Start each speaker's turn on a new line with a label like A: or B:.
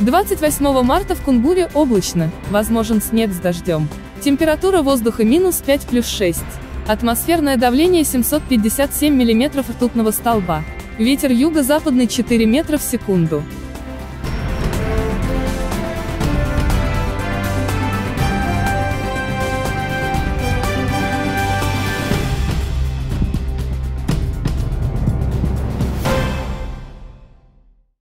A: 28 марта в Кунгуре облачно, возможен снег с дождем. Температура воздуха минус 5 плюс 6. Атмосферное давление 757 миллиметров ртутного столба. Ветер юго-западный 4 метра в секунду.